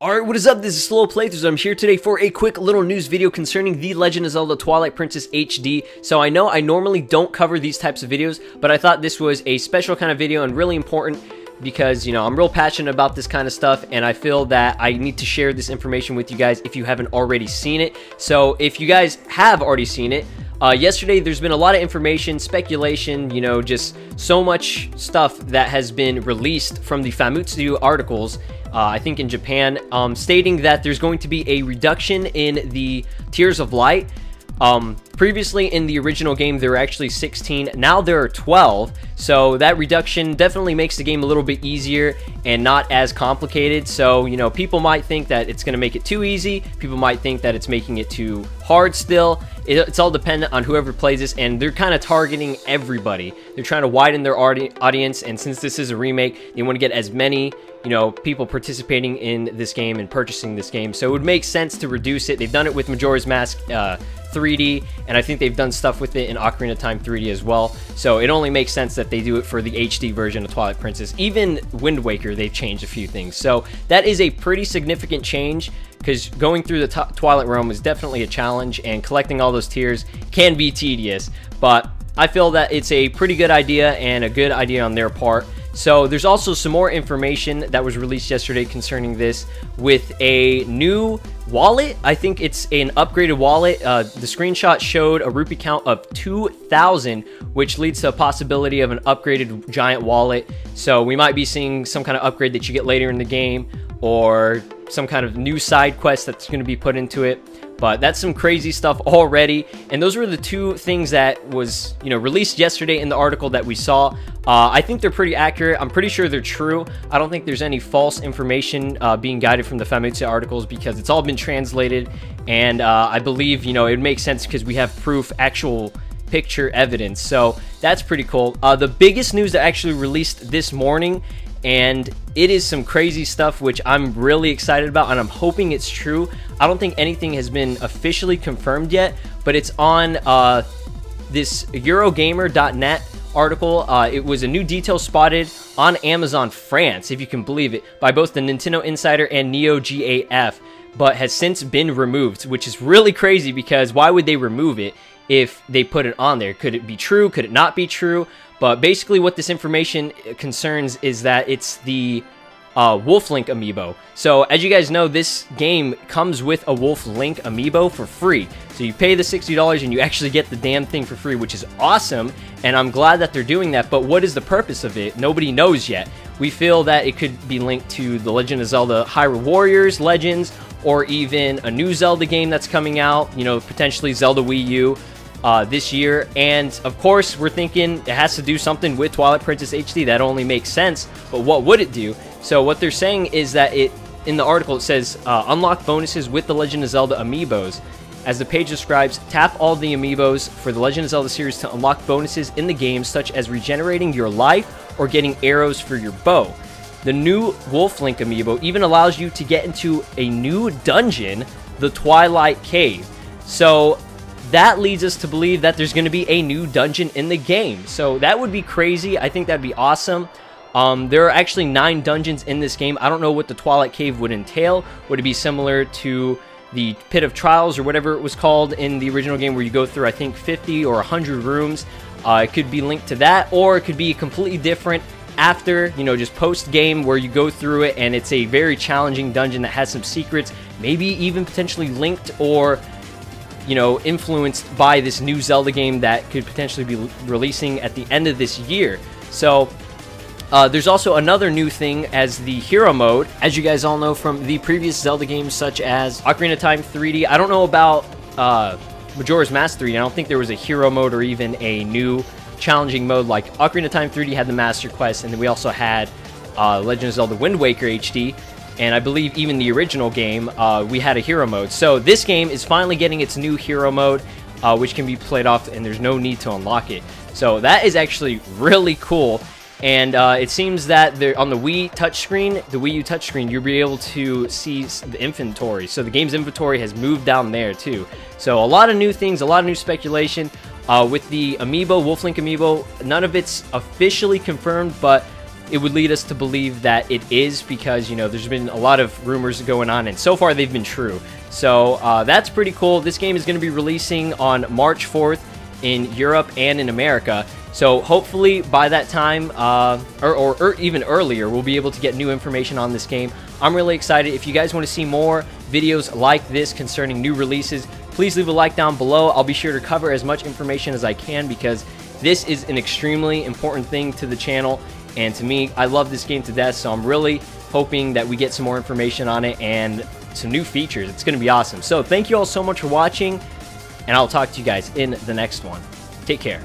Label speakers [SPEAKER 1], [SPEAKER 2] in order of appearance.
[SPEAKER 1] Alright, what is up? This is Slow Playthroughs. I'm here today for a quick little news video concerning The Legend of Zelda Twilight Princess HD. So I know I normally don't cover these types of videos, but I thought this was a special kind of video and really important because, you know, I'm real passionate about this kind of stuff and I feel that I need to share this information with you guys if you haven't already seen it. So if you guys have already seen it, uh, yesterday, there's been a lot of information, speculation, you know, just so much stuff that has been released from the Famitsu articles, uh, I think in Japan, um, stating that there's going to be a reduction in the Tears of Light. Um, previously in the original game, there were actually 16. Now there are 12. So that reduction definitely makes the game a little bit easier and not as complicated. So, you know, people might think that it's going to make it too easy. People might think that it's making it too hard still. it's all dependent on whoever plays this, and they're kind of targeting everybody. They're trying to widen their audience, and since this is a remake, they want to get as many, you know, people participating in this game and purchasing this game. So it would make sense to reduce it. They've done it with Majora's Mask uh, 3D, and I think they've done stuff with it in Ocarina of Time 3D as well. So it only makes sense that they do it for the HD version of Twilight Princess. Even Wind Waker, they've changed a few things. So that is a pretty significant change because going through the Twilight Realm is definitely a challenge, and collecting all those tears can be tedious. But I feel that it's a pretty good idea and a good idea on their part. So there's also some more information that was released yesterday concerning this with a new wallet. I think it's an upgraded wallet. Uh, the screenshot showed a rupee count of 2,000, which leads to a possibility of an upgraded giant wallet. So we might be seeing some kind of upgrade that you get later in the game or some kind of new side quest that's going to be put into it. But that's some crazy stuff already. And those were the two things that was, you know, released yesterday in the article that we saw. Uh, I think they're pretty accurate. I'm pretty sure they're true. I don't think there's any false information uh, being guided from the Famitsu articles because it's all been translated. And uh, I believe, you know, it makes sense because we have proof, actual picture evidence. So that's pretty cool. Uh, the biggest news that actually released this morning and it is some crazy stuff which I'm really excited about and I'm hoping it's true. I don't think anything has been officially confirmed yet, but it's on uh, this Eurogamer.net article. Uh, it was a new detail spotted on Amazon France, if you can believe it, by both the Nintendo Insider and Neo GAF, but has since been removed, which is really crazy because why would they remove it if they put it on there? Could it be true? Could it not be true? But basically, what this information concerns is that it's the uh, Wolf Link amiibo. So, as you guys know, this game comes with a Wolf Link amiibo for free. So, you pay the $60 and you actually get the damn thing for free, which is awesome. And I'm glad that they're doing that. But what is the purpose of it? Nobody knows yet. We feel that it could be linked to The Legend of Zelda Hyrule Warriors Legends, or even a new Zelda game that's coming out, you know, potentially Zelda Wii U uh, this year. And of course, we're thinking it has to do something with Twilight Princess HD. That only makes sense. But what would it do? So what they're saying is that it in the article it says uh, unlock bonuses with the Legend of Zelda amiibos. As the page describes, tap all the amiibos for the Legend of Zelda series to unlock bonuses in the game, such as regenerating your life or getting arrows for your bow. The new Wolf Link amiibo even allows you to get into a new dungeon, the Twilight Cave. So that leads us to believe that there's going to be a new dungeon in the game. So that would be crazy. I think that'd be awesome. Um, there are actually nine dungeons in this game. I don't know what the Twilight Cave would entail. Would it be similar to the Pit of Trials or whatever it was called in the original game where you go through, I think, 50 or 100 rooms? Uh, it could be linked to that, or it could be completely different after, you know, just post game where you go through it and it's a very challenging dungeon that has some secrets, maybe even potentially linked or you know, influenced by this new Zelda game that could potentially be releasing at the end of this year. So, uh, there's also another new thing as the hero mode. As you guys all know from the previous Zelda games, such as Ocarina of Time 3D, I don't know about uh, Majora's Mask 3D. I don't think there was a hero mode or even a new challenging mode like Ocarina of Time 3D had the Master Quest, and then we also had uh, Legend of Zelda Wind Waker HD and I believe even the original game, uh, we had a hero mode. So this game is finally getting its new hero mode, uh, which can be played off, and there's no need to unlock it. So that is actually really cool. And uh, it seems that on the Wii touchscreen, the Wii U touchscreen, you'll be able to see the inventory. So the game's inventory has moved down there too. So a lot of new things, a lot of new speculation. Uh, with the Amiibo, Wolf Link Amiibo, none of it's officially confirmed, but it would lead us to believe that it is because, you know, there's been a lot of rumors going on, and so far they've been true. So uh, that's pretty cool. This game is going to be releasing on March 4th in Europe and in America. So hopefully by that time, uh, or, or, or, even earlier, we'll be able to get new information on this game. I'm really excited. If you guys want to see more videos like this concerning new releases, please leave a like down below. I'll be sure to cover as much information as I can because this is an extremely important thing to the channel. And to me, I love this game to death, so I'm really hoping that we get some more information on it and some new features. It's going to be awesome. So thank you all so much for watching, and I'll talk to you guys in the next one. Take care.